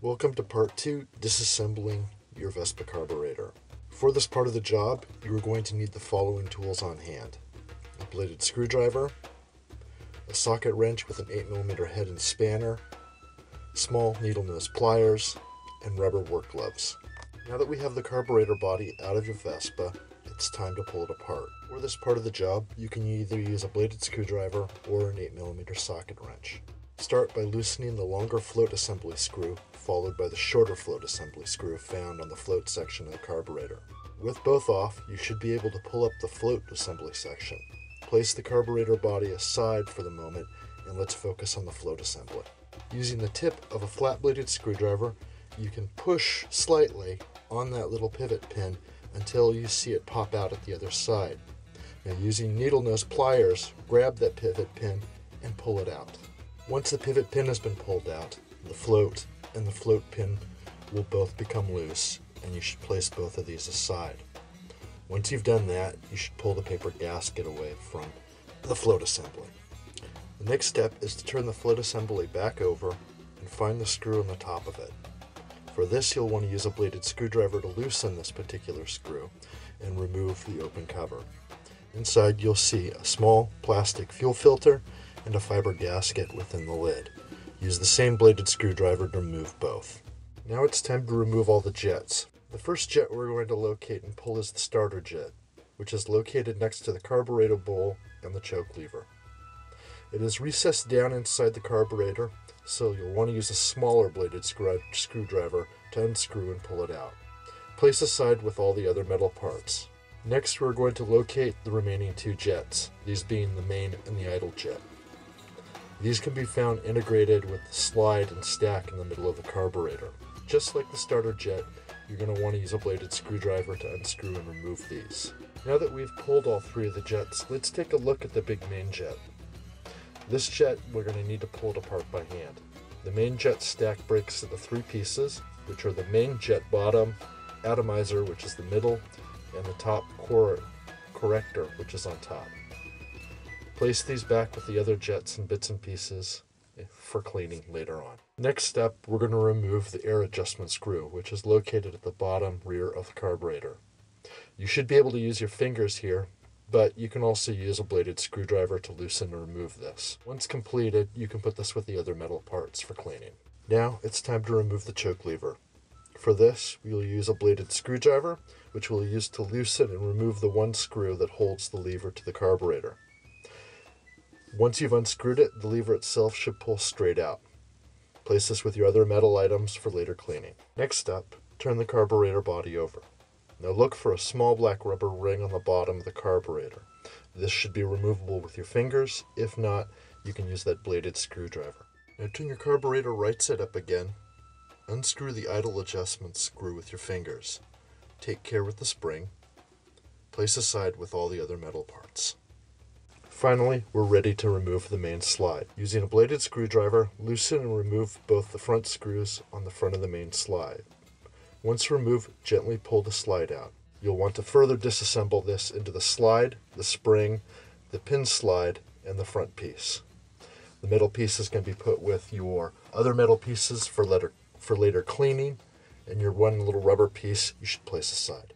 Welcome to part two, disassembling your Vespa carburetor. For this part of the job, you are going to need the following tools on hand. A bladed screwdriver, a socket wrench with an 8mm head and spanner, small needle nose pliers, and rubber work gloves. Now that we have the carburetor body out of your Vespa, it's time to pull it apart. For this part of the job, you can either use a bladed screwdriver or an 8mm socket wrench. Start by loosening the longer float assembly screw, followed by the shorter float assembly screw found on the float section of the carburetor. With both off, you should be able to pull up the float assembly section. Place the carburetor body aside for the moment and let's focus on the float assembly. Using the tip of a flat bladed screwdriver, you can push slightly on that little pivot pin until you see it pop out at the other side. Now using needle nose pliers, grab that pivot pin and pull it out. Once the pivot pin has been pulled out, the float and the float pin will both become loose and you should place both of these aside. Once you've done that, you should pull the paper gasket away from the float assembly. The next step is to turn the float assembly back over and find the screw on the top of it. For this, you'll want to use a bladed screwdriver to loosen this particular screw and remove the open cover. Inside, you'll see a small plastic fuel filter and a fiber gasket within the lid. Use the same bladed screwdriver to remove both. Now it's time to remove all the jets. The first jet we're going to locate and pull is the starter jet, which is located next to the carburetor bowl and the choke lever. It is recessed down inside the carburetor, so you'll want to use a smaller bladed screwdriver to unscrew and pull it out. Place aside with all the other metal parts. Next, we're going to locate the remaining two jets, these being the main and the idle jet. These can be found integrated with the slide and stack in the middle of the carburetor. Just like the starter jet, you're going to want to use a bladed screwdriver to unscrew and remove these. Now that we've pulled all three of the jets, let's take a look at the big main jet. This jet, we're going to need to pull it apart by hand. The main jet stack breaks into three pieces, which are the main jet bottom, atomizer, which is the middle, and the top cor corrector, which is on top. Place these back with the other jets and bits and pieces eh, for cleaning later on. Next step, we're going to remove the air adjustment screw, which is located at the bottom rear of the carburetor. You should be able to use your fingers here, but you can also use a bladed screwdriver to loosen and remove this. Once completed, you can put this with the other metal parts for cleaning. Now it's time to remove the choke lever. For this, we'll use a bladed screwdriver, which we'll use to loosen and remove the one screw that holds the lever to the carburetor. Once you've unscrewed it, the lever itself should pull straight out. Place this with your other metal items for later cleaning. Next up, turn the carburetor body over. Now look for a small black rubber ring on the bottom of the carburetor. This should be removable with your fingers. If not, you can use that bladed screwdriver. Now turn your carburetor right side up again. Unscrew the idle adjustment screw with your fingers. Take care with the spring. Place aside with all the other metal parts. Finally, we're ready to remove the main slide. Using a bladed screwdriver, loosen and remove both the front screws on the front of the main slide. Once removed, gently pull the slide out. You'll want to further disassemble this into the slide, the spring, the pin slide, and the front piece. The metal pieces can be put with your other metal pieces for later, for later cleaning, and your one little rubber piece you should place aside.